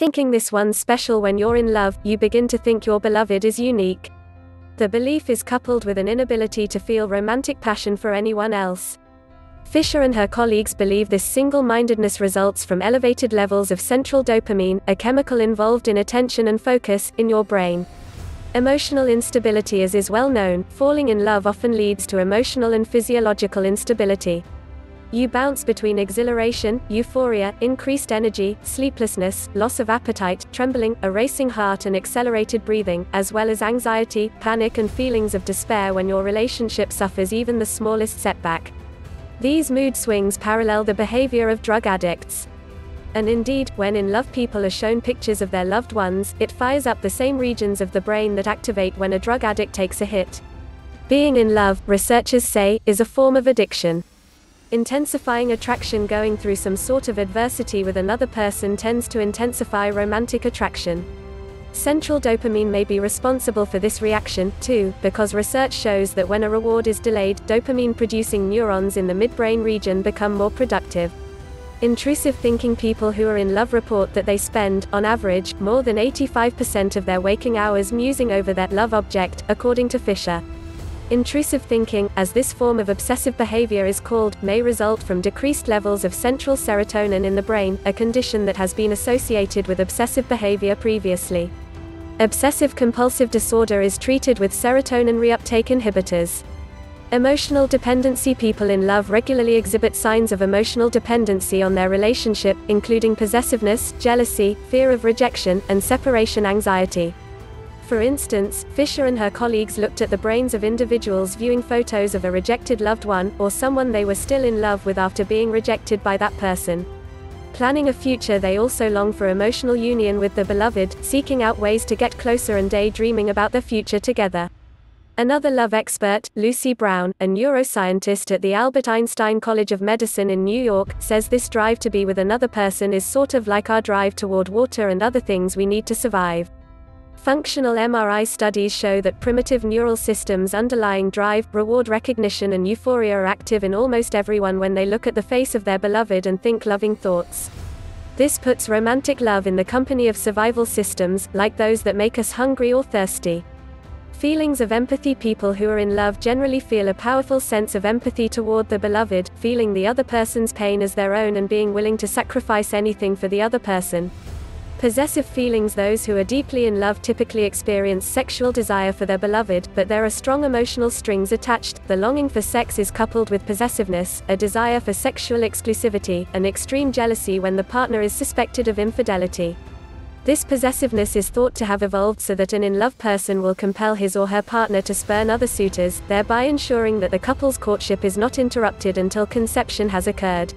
Thinking this one's special when you're in love, you begin to think your beloved is unique. The belief is coupled with an inability to feel romantic passion for anyone else. Fisher and her colleagues believe this single mindedness results from elevated levels of central dopamine, a chemical involved in attention and focus, in your brain. Emotional instability, as is well known, falling in love often leads to emotional and physiological instability. You bounce between exhilaration, euphoria, increased energy, sleeplessness, loss of appetite, trembling, a racing heart, and accelerated breathing, as well as anxiety, panic, and feelings of despair when your relationship suffers even the smallest setback. These mood swings parallel the behavior of drug addicts. And indeed, when in love, people are shown pictures of their loved ones, it fires up the same regions of the brain that activate when a drug addict takes a hit. Being in love, researchers say, is a form of addiction. Intensifying attraction going through some sort of adversity with another person tends to intensify romantic attraction. Central dopamine may be responsible for this reaction, too, because research shows that when a reward is delayed, dopamine producing neurons in the midbrain region become more productive. Intrusive thinking people who are in love report that they spend, on average, more than 85% of their waking hours musing over that love object, according to Fisher. Intrusive thinking, as this form of obsessive behavior is called, may result from decreased levels of central serotonin in the brain, a condition that has been associated with obsessive behavior previously. Obsessive compulsive disorder is treated with serotonin reuptake inhibitors. Emotional dependency people in love regularly exhibit signs of emotional dependency on their relationship, including possessiveness, jealousy, fear of rejection, and separation anxiety. For instance, Fisher and her colleagues looked at the brains of individuals viewing photos of a rejected loved one, or someone they were still in love with after being rejected by that person. Planning a future, they also long for emotional union with the beloved, seeking out ways to get closer and daydreaming about their future together. Another love expert, Lucy Brown, a neuroscientist at the Albert Einstein College of Medicine in New York, says this drive to be with another person is sort of like our drive toward water and other things we need to survive. Functional MRI studies show that primitive neural systems underlying drive, reward recognition, and euphoria are active in almost everyone when they look at the face of their beloved and think loving thoughts. This puts romantic love in the company of survival systems, like those that make us hungry or thirsty. Feelings of empathy People who are in love generally feel a powerful sense of empathy toward the beloved, feeling the other person's pain as their own and being willing to sacrifice anything for the other person. Possessive feelings Those who are deeply in love typically experience sexual desire for their beloved, but there are strong emotional strings attached. The longing for sex is coupled with possessiveness, a desire for sexual exclusivity, and extreme jealousy when the partner is suspected of infidelity. This possessiveness is thought to have evolved so that an in love person will compel his or her partner to spurn other suitors, thereby ensuring that the couple's courtship is not interrupted until conception has occurred.